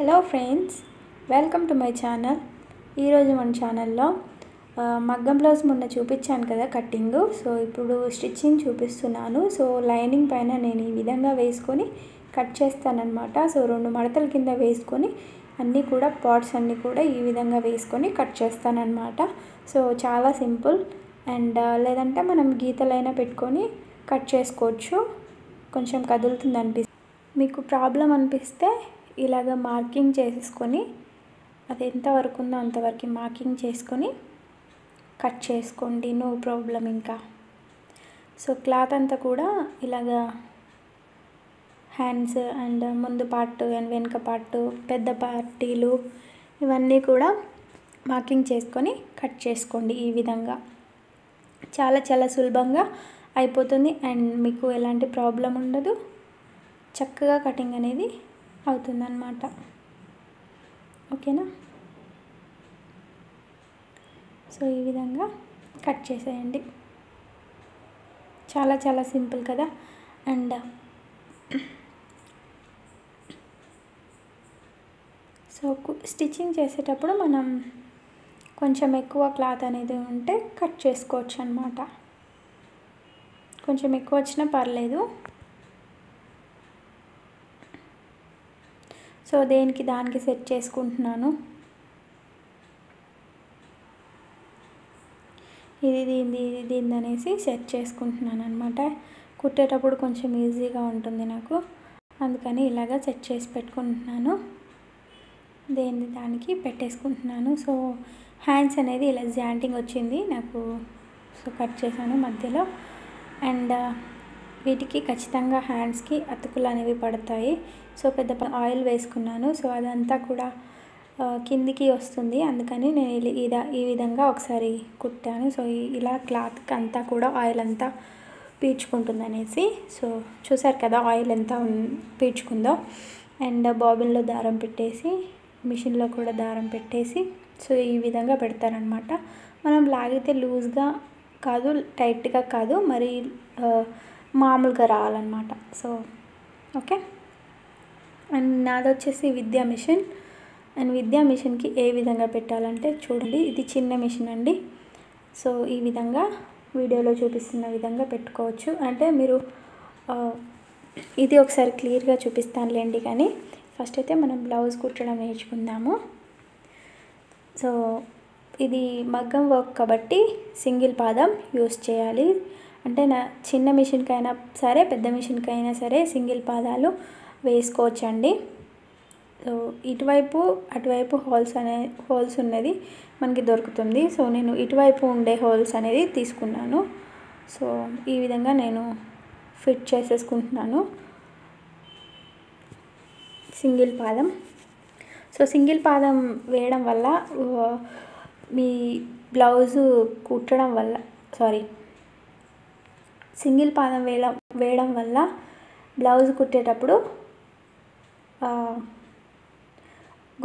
Hello friends welcome to my channel ఈరోజు మన ఛానల్లో మగ్గం బ్లౌజ్ మొన్న చూపించాను కదా కట్టింగ్ సో ఇప్పుడు స్టిచ్చింగ్ చూపిస్తున్నాను. సో లైనింగ్ పైన నేను ఈ విధంగా వేసుకొని కట్ చేస్తానన్నమాట. సో రెండు మడతల కింద వేసుకొని అన్నీ కూడా పాట్స్ అన్నీ కూడా ఈ విధంగా వేసుకొని కట్ చేస్తానన్నమాట. సో చాలా సింపుల్ అండ్ లేదంటే మనం గీతలైనా పెట్టుకొని కట్ చేసుకోవచ్చు. కొంచెం కదులుతుంది అనిపిస్తుంది. మీకు ప్రాబ్లం అనిపిస్తే ఇలాగ మార్కింగ్ చేసేసుకొని అది ఎంతవరకు ఉందో అంతవరకు మార్కింగ్ చేసుకొని కట్ చేసుకోండి. నో ప్రాబ్లం ఇంకా. సో క్లాత్ అంతా కూడా ఇలాగా హ్యాండ్స్ అండ్ ముందు పార్ట్ అండ్ వెనుక పార్ట్ పెద్ద పార్టీలు ఇవన్నీ కూడా మార్కింగ్ చేసుకొని కట్ చేసుకోండి ఈ విధంగా. చాలా చాలా సులభంగా అయిపోతుంది. అండ్ మీకు ఎలాంటి ప్రాబ్లం ఉండదు. చక్కగా కటింగ్ అనేది అవుతుందన్నమాట. ఓకేనా? సో ఈ విధంగా కట్ చేసేయండి. చాలా చాలా సింపుల్ కదా? అండ్ సో స్టిచ్చింగ్ చేసేటప్పుడు మనం కొంచెం ఎక్కువ క్లాత్ అనేది ఉంటే కట్ చేసుకోవచ్చు అనమాట కొంచెం ఎక్కువ వచ్చినా పర్లేదు. సో దేనికి దానికి సెట్ చేసుకుంటున్నాను. ఇది దీంది ఇది దీంది అనేసి సెట్ చేసుకుంటున్నాను అనమాట కుట్టేటప్పుడు కొంచెం ఈజీగా ఉంటుంది నాకు. అందుకని ఇలాగ సెట్ చేసి పెట్టుకుంటున్నాను. దేని దానికి పెట్టేసుకుంటున్నాను. సో హ్యాండ్స్ అనేది ఇలా జాంటింగ్ వచ్చింది నాకు. సో కట్ చేశాను మధ్యలో. అండ్ వీటికి ఖచ్చితంగా హ్యాండ్స్కి అతుకులు అనేవి పడతాయి. సో పెద్ద ఆయిల్ వేసుకున్నాను. సో అదంతా కూడా కిందికి వస్తుంది. అందుకని నేను ఇదా ఈ విధంగా ఒకసారి కుట్టాను. సో ఇలా క్లాత్కి అంతా కూడా ఆయిల్ అంతా పీల్చుకుంటుంది అనేసి సో చూసారు కదా ఆయిల్ ఎంత పీల్చుకుందో అండ్ బాబిన్లో దారం పెట్టేసి మిషన్లో కూడా దారం పెట్టేసి సో ఈ విధంగా పెడతారనమాట. మనం లాగితే లూజ్గా కాదు టైట్గా కాదు మరి మామూలుగా రావాలన్నమాట సో ఓకే? అండ్ నాది వచ్చేసి విద్యా మిషన్. అండ్ విద్యా మిషన్కి ఏ విధంగా పెట్టాలంటే చూడండి ఇది చిన్న మిషన్ అండి. సో ఈ విధంగా వీడియోలో చూపిస్తున్న విధంగా పెట్టుకోవచ్చు. అంటే మీరు ఇది ఒకసారి క్లియర్గా చూపిస్తానులేండి కానీ ఫస్ట్ అయితే మనం బ్లౌజ్ కుట్టడం నేర్చుకుందాము. సో ఇది మగ్గం వర్క్ కాబట్టి సింగిల్ పాదం యూస్ చేయాలి. అంటే నా చిన్న మిషన్కైనా సరే పెద్ద మిషన్కైనా సరే సింగిల్ పాదాలు వేసుకోవచ్చండి. సో ఇటువైపు అటువైపు హోల్స్ అనే హోల్స్ ఉన్నది మనకి దొరుకుతుంది. సో నేను ఇటువైపు ఉండే హోల్స్ అనేది తీసుకున్నాను. సో ఈ విధంగా నేను ఫిట్ చేసేసుకుంటున్నాను. సింగిల్ పాదం. సో సింగిల్ పాదం వేయడం వల్ల మీ బ్లౌజు కుట్టడం వల్ల సారీ సింగిల్ పాదం వేయడం వేయడం వల్ల బ్లౌజ్ కుట్టేటప్పుడు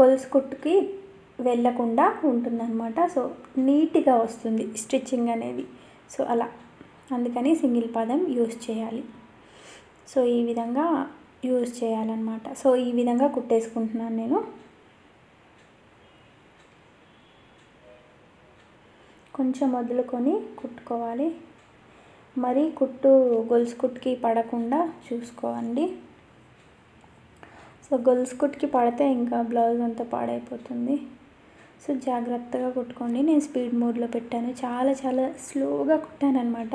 గొలుసు కుట్టుకి వెళ్ళకుండా ఉంటుందన్నమాట. సో నీట్గా వస్తుంది స్టిచ్చింగ్ అనేది. సో అలా. అందుకని సింగిల్ పాదం యూస్ చేయాలి. సో ఈ విధంగా యూజ్ చేయాలన్నమాట. సో ఈ విధంగా కుట్టేసుకుంటున్నాను నేను. కొంచెం వదులుకొని కుట్టుకోవాలి. మరి కుట్టు గొలుసు కుట్టుకి పడకుండా చూసుకోండి. సో గొలుసు కుట్టుకి పడితే ఇంకా బ్లౌజ్ అంతా పాడైపోతుంది. సో జాగ్రత్తగా కుట్టుకోండి. నేను స్పీడ్ మోడ్లో పెట్టాను. చాలా చాలా స్లోగా కుట్టాను అనమాట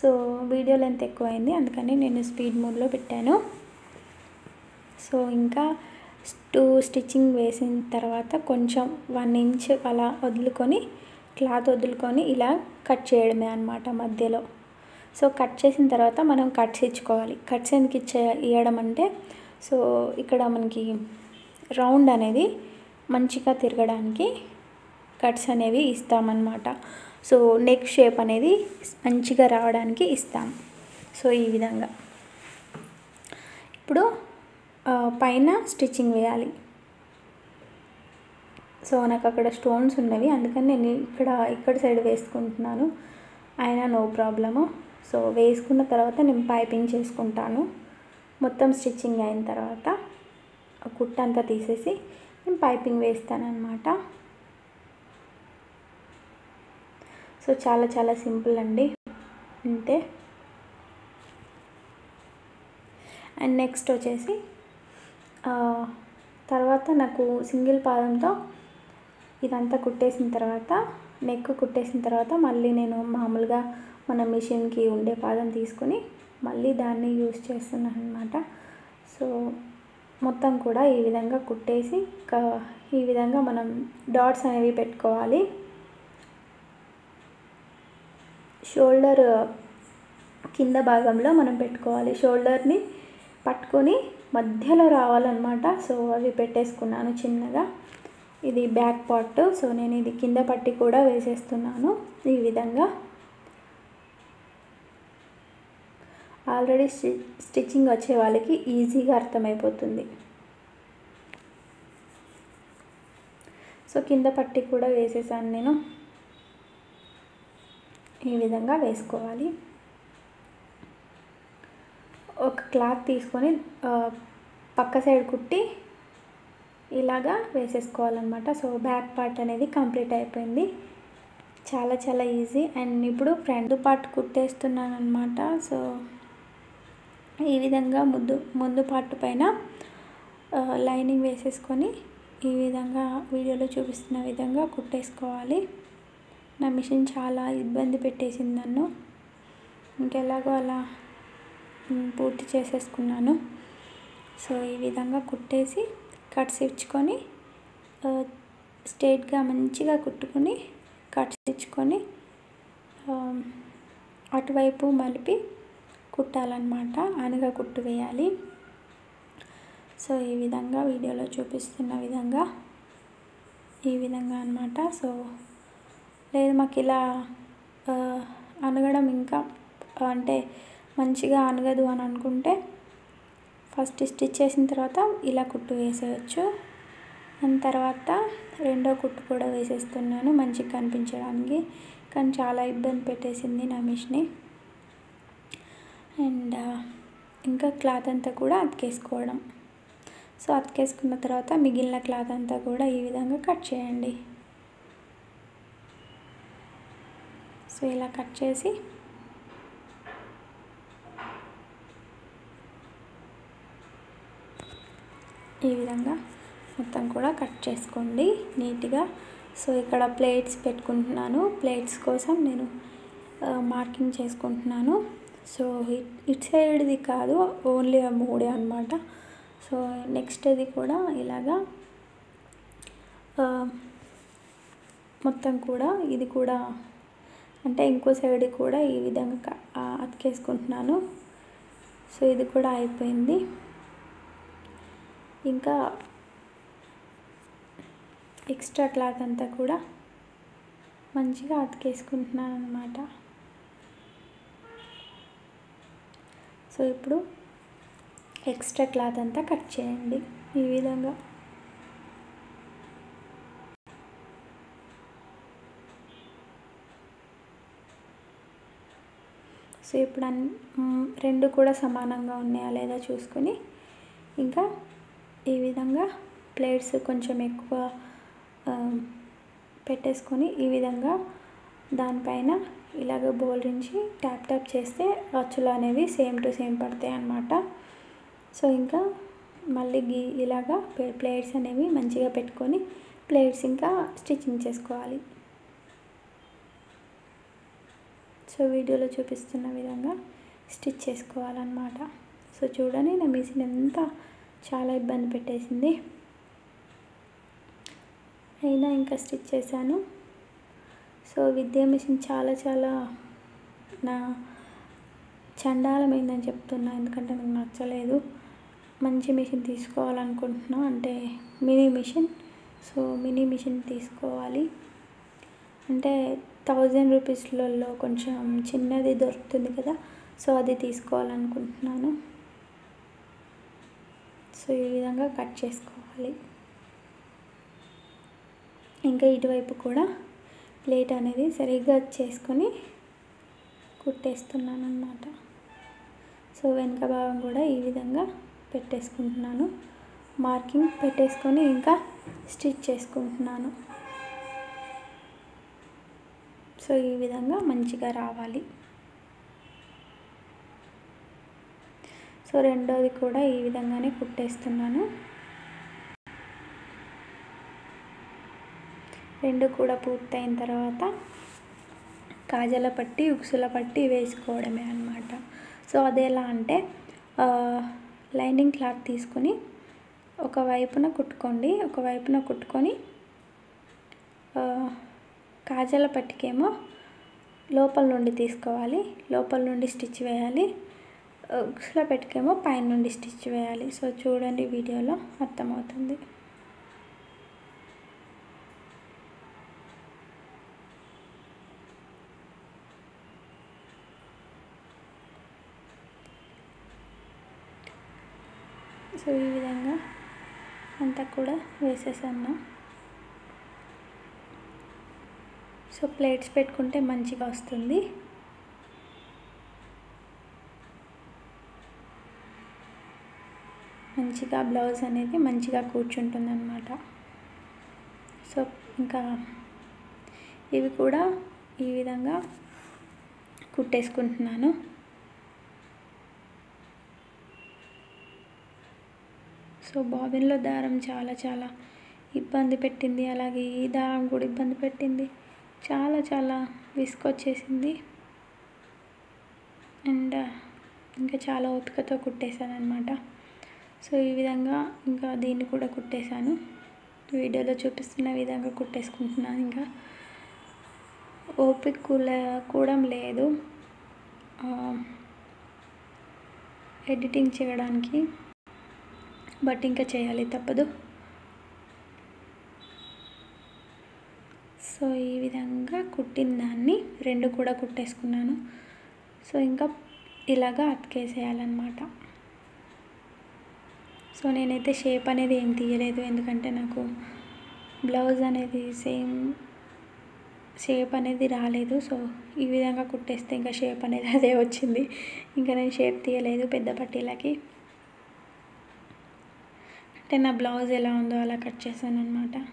సో వీడియో లెంత్ ఎక్కువైంది. అందుకని నేను స్పీడ్ మోడ్లో పెట్టాను. సో ఇంకా టూ స్టిచ్చింగ్ వేసిన తర్వాత కొంచెం వన్ ఇంచ్ అలా వదులుకొని క్లాత్ వదులుకొని ఇలా కట్ చేయడమే అనమాట మధ్యలో. సో కట్ చేసిన తర్వాత మనం కట్స్ ఇచ్చుకోవాలి కట్స్ ఎందుకు ఇచ్చే ఇవ్వడం అంటే సో ఇక్కడ మనకి రౌండ్ అనేది మంచిగా తిరగడానికి కట్స్ అనేవి ఇస్తామన్నమాట. సో నెక్ షేప్ అనేది మంచిగా రావడానికి ఇస్తాం. సో ఈ విధంగా. ఇప్పుడు పైన స్టిచ్చింగ్ వేయాలి. సో నాకు అక్కడ స్టోన్స్ ఉన్నవి అందుకని నేను ఇక్కడ ఇక్కడ సైడ్ వేసుకుంటున్నాను. అయినా నో ప్రాబ్లము. సో వేసుకున్న తర్వాత నేను పైపింగ్ చేసుకుంటాను. మొత్తం స్టిచ్చింగ్ అయిన తర్వాత కుట్ట అంతా తీసేసి నేను పైపింగ్ వేస్తాను సో చాలా చాలా సింపుల్ అండి. అంతే. అండ్ నెక్స్ట్ వచ్చేసి తర్వాత నాకు సింగిల్ పాదంతో ఇదంతా కుట్టేసిన తర్వాత నెక్ కుట్టేసిన తర్వాత మళ్ళీ నేను మామూలుగా మన మిషన్కి ఉండే పాదం తీసుకొని మళ్ళీ దాన్ని యూస్ చేస్తున్నాను అనమాట సో మొత్తం కూడా ఈ విధంగా కుట్టేసి ఈ విధంగా మనం డాట్స్ అనేవి పెట్టుకోవాలి. షోల్డర్ కింద భాగంలో మనం పెట్టుకోవాలి. షోల్డర్ని పట్టుకొని మధ్యలో రావాలన్నమాట. సో అవి పెట్టేసుకున్నాను చిన్నగా. ఇది బ్యాక్ పార్ట్. సో నేను ఇది కింద పట్టి కూడా వేసేస్తున్నాను. ఈ విధంగా ఆల్రెడీ స్టి స్టిచ్చింగ్ వచ్చే వాళ్ళకి ఈజీగా అర్థమైపోతుంది. సో కింద పట్టి కూడా వేసేసాను నేను. ఈ విధంగా వేసుకోవాలి. ఒక క్లాత్ తీసుకొని పక్క సైడ్ కుట్టి ఇలాగా వేసేసుకోవాలన్నమాట. సో బ్యాక్ పార్ట్ అనేది కంప్లీట్ అయిపోయింది. చాలా చాలా ఈజీ. అండ్ ఇప్పుడు ఫ్రంట్ పార్ట్ కుట్టేస్తున్నాను అనమాట సో ఈ విధంగా ముందు ముందు పార్ట్ పైన లైనింగ్ వేసేసుకొని ఈ విధంగా వీడియోలో చూపిస్తున్న విధంగా కుట్టేసుకోవాలి. నా మిషన్ చాలా ఇబ్బంది పెట్టేసింది నన్ను. ఇంకెలాగో అలా పూర్తి చేసేసుకున్నాను. సో ఈ విధంగా కుట్టేసి కట్స్ ఇచ్చుకొని స్ట్రేట్గా మంచిగా కుట్టుకొని కట్స్ ఇచ్చుకొని అటువైపు మలిపి కుట్టాలన్నమాట. అనగా కుట్టు వేయాలి. సో ఈ విధంగా వీడియోలో చూపిస్తున్న విధంగా ఈ విధంగా అనమాట సో లేదు మాకు ఇలా అనగడం ఇంకా అంటే మంచిగా అనగదు అని అనుకుంటే ఫస్ట్ స్టిచ్ చేసిన తర్వాత ఇలా కుట్టు వేసేయచ్చు. దాని తర్వాత రెండో కుట్టు కూడా వేసేస్తున్నాను. మంచిగా కనిపించడానికి. కానీ చాలా ఇబ్బంది పెట్టేసింది నా మిషన్ని. అండ్ ఇంకా క్లాత్ అంతా కూడా అతికేసుకోవడం. సో అతికేసుకున్న తర్వాత మిగిలిన క్లాత్ అంతా కూడా ఈ విధంగా కట్ చేయండి. సో ఇలా కట్ చేసి ఈ విధంగా మొత్తం కూడా కట్ చేసుకోండి నీట్గా. సో ఇక్కడ ప్లేట్స్ పెట్టుకుంటున్నాను. ప్లేట్స్ కోసం నేను మార్కింగ్ చేసుకుంటున్నాను. సో ఇట్ సైడ్ది కాదు ఓన్లీ ఆ మూడే అనమాట సో నెక్స్ట్ ఇది కూడా ఇలాగా మొత్తం కూడా ఇది కూడా అంటే ఇంకో సైడ్ కూడా ఈ విధంగా అతికేసుకుంటున్నాను. సో ఇది కూడా అయిపోయింది. ఇంకా ఎక్స్ట్రా క్లాత్ అంతా కూడా మంచిగా అతికేసుకుంటున్నాను అనమాట సో ఇప్పుడు ఎక్స్ట్రా క్లాత్ అంతా కట్ చేయండి ఈ విధంగా. సో ఇప్పుడు అన్ రెండు కూడా సమానంగా ఉన్నాయా లేదా చూసుకొని ఇంకా ఈ విధంగా ప్లేట్స్ కొంచెం ఎక్కువ పెట్టేసుకొని ఈ విధంగా దానిపైన ఇలాగ బోల్రించి ట్యాప్ ట్యాప్ చేస్తే అచ్చులు అనేవి సేమ్ టు సేమ్ పడతాయి అన్నమాట. సో ఇంకా మళ్ళీ గీ ఇలాగా ప్లేట్స్ అనేవి మంచిగా పెట్టుకొని ప్లేట్స్ ఇంకా స్టిచ్చింగ్ చేసుకోవాలి. సో వీడియోలో చూపిస్తున్న విధంగా స్టిచ్ చేసుకోవాలన్నమాట. సో చూడండి నా మిషన్ ఎంత చాలా ఇబ్బంది పెట్టేసింది. అయినా ఇంకా స్టిచ్ చేశాను. సో విద్యా మిషన్ చాలా చాలా నా చండాలమైందని చెప్తున్నా. ఎందుకంటే నాకు నచ్చలేదు. మంచి మిషన్ తీసుకోవాలనుకుంటున్నాను అంటే mini machine. So mini machine తీసుకోవాలి. అంటే థౌజండ్ రూపీస్లలో కొంచెం చిన్నది దొరుకుతుంది కదా. సో అది తీసుకోవాలనుకుంటున్నాను. సో ఈ విధంగా కట్ చేసుకోవాలి. ఇంకా ఇటువైపు కూడా ప్లేట్ అనేది సరిగ్గా చేసుకొని కుట్టేస్తున్నాను అనమాట సో వెనుక భాగం కూడా ఈ విధంగా పెట్టేసుకుంటున్నాను. మార్కింగ్ పెట్టేసుకొని ఇంకా స్టిచ్ చేసుకుంటున్నాను. సో ఈ విధంగా మంచిగా రావాలి. సో రెండోది కూడా ఈ విధంగానే కుట్టేస్తున్నాను. రెండు కూడా పూర్తయిన తర్వాత కాజల పట్టి ఉక్సుల పట్టి వేసుకోవడమే అనమాట సో అది ఎలా అంటే లైనింగ్ క్లాత్ తీసుకుని ఒక వైపున కుట్టుకోండి. ఒక వైపున కుట్టుకొని కాజల పట్టికేమో లోపల నుండి తీసుకోవాలి. లోపల నుండి స్టిచ్ వేయాలి. ఉక్సుల పెట్టికేమో పైన నుండి స్టిచ్ వేయాలి. సో చూడండి వీడియోలో అర్థమవుతుంది. సో ఈ విధంగా అంతా కూడా వేసేసాను సో ప్లేట్స్ పెట్టుకుంటే మంచిగా వస్తుంది. మంచిగా బ్లౌజ్ అనేది మంచిగా కూర్చుంటుంది అనమాట సో ఇంకా ఇవి కూడా ఈ విధంగా కుట్టేసుకుంటున్నాను. సో బాబిన్లో దారం చాలా చాలా ఇబ్బంది పెట్టింది. అలాగే ఈ దారం కూడా ఇబ్బంది పెట్టింది. చాలా చాలా విసుకొచ్చేసింది అండ్ ఇంకా చాలా ఓపికతో కుట్టేశాను అనమాట సో ఈ విధంగా ఇంకా దీన్ని కూడా కుట్టేశాను. వీడియోలో చూపిస్తున్న విధంగా కుట్టేసుకుంటున్నాను ఇంకా. ఓపిక కూడా లేదు. ఎడిటింగ్ చేయడానికి బట్ ఇంకా చేయాలి తప్పదు. సో ఈ విధంగా కుట్టిన దాన్ని రెండు కూడా కుట్టేసుకున్నాను. సో ఇంకా ఇలాగా అతికేసేయాలన్నమాట. సో నేనైతే షేప్ అనేది ఏం తీయలేదు ఎందుకంటే నాకు బ్లౌజ్ అనేది సేమ్ షేప్ అనేది రాలేదు. సో ఈ విధంగా కుట్టేస్తే ఇంకా షేప్ అనేది అదే వచ్చింది. ఇంకా నేను షేప్ తీయలేదు పెద్ద పట్టీలకి. అంటే నా బ్లౌజ్ ఎలా ఉందో అలా కట్ చేశాను అనమాట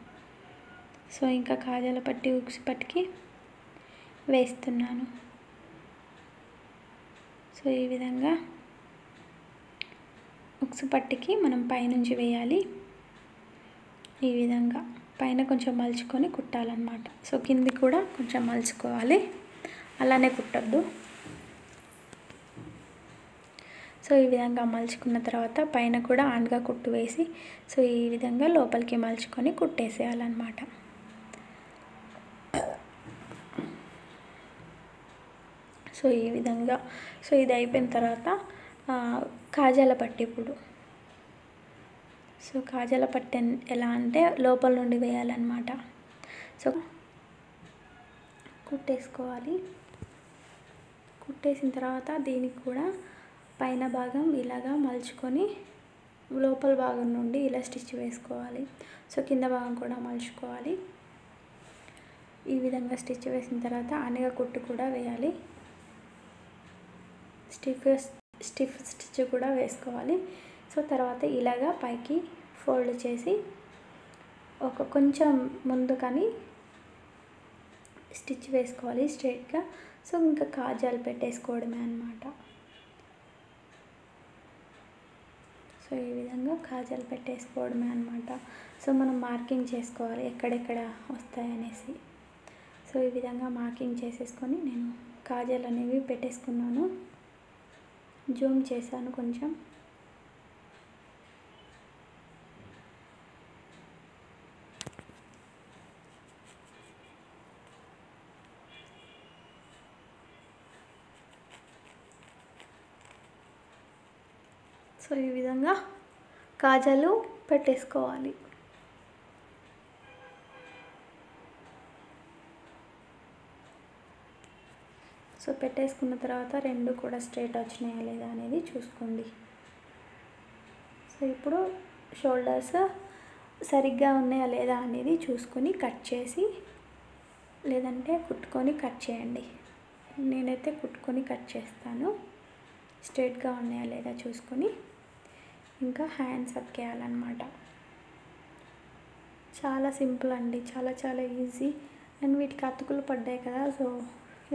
సో ఇంకా కాజాల పట్టి ఉక్స్ పట్టుకి వేస్తున్నాను. సో ఈ విధంగా ఉక్సు పట్టికి మనం పైనుంచి వేయాలి. ఈ విధంగా పైన కొంచెం మలుచుకొని కుట్టాలన్నమాట. సో కింది కూడా కొంచెం మలుచుకోవాలి. అలానే కుట్టద్దు. సో ఈ విధంగా మలుచుకున్న తర్వాత పైన కూడా ఆండ్గా కుట్టు వేసి సో ఈ విధంగా లోపలికి మలుచుకొని కుట్టేసేయాలన్నమాట. సో ఈ విధంగా సో ఇది అయిపోయిన తర్వాత కాజాల పట్టి ఇప్పుడు. సో కాజాల పట్టి ఎలా అంటే లోపల నుండి వేయాలన్నమాట. సో కుట్టేసుకోవాలి. కుట్టేసిన తర్వాత దీనికి కూడా పైన భాగం ఇలాగా మలుచుకొని లోపల భాగం నుండి ఇలా స్టిచ్ వేసుకోవాలి. సో కింద భాగం కూడా మలుచుకోవాలి. ఈ విధంగా స్టిచ్ వేసిన తర్వాత అనగ కుట్టు కూడా వేయాలి. స్టిఫ్ స్టిఫ్ స్టిచ్ కూడా వేసుకోవాలి. సో తర్వాత ఇలాగా పైకి ఫోల్డ్ చేసి ఒక కొంచెం ముందు కానీ స్టిచ్ వేసుకోవాలి స్ట్రైట్గా సో ఇంకా కాజాలు పెట్టేసుకోవడమే అనమాట సో ఈ విధంగా కాజాలు పెట్టేసుకోవడమే అనమాట సో మనం మార్కింగ్ చేసుకోవాలి ఎక్కడెక్కడ వస్తాయనేసి. సో ఈ విధంగా మార్కింగ్ చేసేసుకొని నేను కాజాలు అనేవి పెట్టేసుకున్నాను. జూమ్ చేశాను కొంచెం సో ఈ విధంగా కాజాలు పెట్టేసుకోవాలి. సో పెట్టేసుకున్న తర్వాత రెండు కూడా స్ట్రైట్ వచ్చినాయా లేదా అనేది చూసుకోండి. సో ఇప్పుడు షోల్డర్స్ సరిగ్గా ఉన్నాయా లేదా అనేది చూసుకొని కట్ చేసి లేదంటే కుట్టుకొని కట్ చేయండి. నేనైతే కుట్టుకొని కట్ చేస్తాను. స్ట్రైట్గా ఉన్నాయా లేదా చూసుకొని ఇంకా హ్యాండ్స్ అతికేయాలన్నమాట చాలా సింపుల్ అండి చాలా చాలా ఈజీ. అండ్ వీటికి అతుకులు పడ్డాయి కదా సో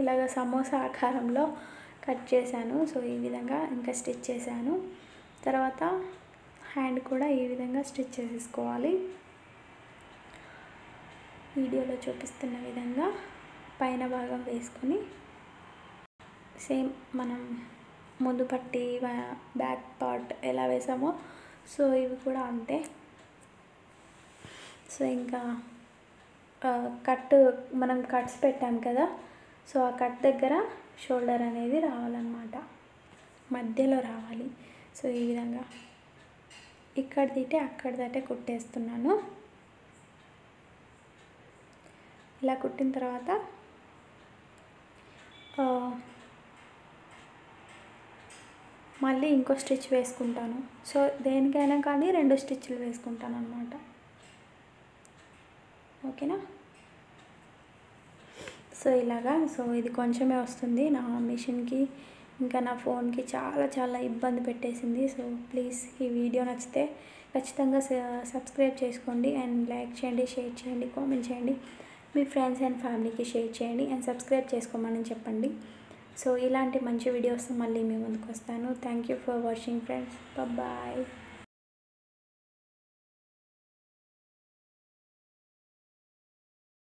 ఇలాగ సమోసా ఆకారంలో కట్ చేశాను. సో ఈ విధంగా ఇంకా స్టిచ్ చేశాను. తర్వాత హ్యాండ్ కూడా ఈ విధంగా స్టిచ్ చేసేసుకోవాలి. వీడియోలో చూపిస్తున్న విధంగా పైన భాగం వేసుకొని సేమ్ మనం ముందు పట్టి బ్యాక్ పార్ట్ ఎలా వేసామో సో ఇవి కూడా అంతే. సో ఇంకా కట్ మనం కట్స్ పెట్టాం కదా సో ఆ కట్ దగ్గర షోల్డర్ అనేది రావాలన్నమాట. మధ్యలో రావాలి. సో ఈ విధంగా ఇక్కడ తిట్టే అక్కడ దటే కుట్టేస్తున్నాను. ఇలా కుట్టిన తర్వాత మళ్ళీ ఇంకో స్టిచ్ వేసుకుంటాను. సో దేనికైనా కానీ రెండు స్టిచ్లు వేసుకుంటాను అనమాట ఓకేనా? సో ఇలాగా సో ఇది కొంచెమే వస్తుంది. నా మిషన్కి ఇంకా నా ఫోన్కి చాలా చాలా ఇబ్బంది పెట్టేసింది. సో ప్లీజ్ ఈ వీడియో నచ్చితే ఖచ్చితంగా సబ్స్క్రైబ్ చేసుకోండి. అండ్ లైక్ చేయండి షేర్ చేయండి కామెంట్ చేయండి. మీ ఫ్రెండ్స్ అండ్ ఫ్యామిలీకి షేర్ చేయండి. అండ్ సబ్స్క్రైబ్ చేసుకోమని చెప్పండి. సో ఇలాంటి మంచి వీడియోస్ మళ్ళీ మీ ముందుకు వస్తాను. Thank you for watching friends bye